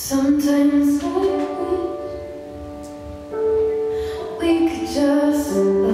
Sometimes I wish we could just.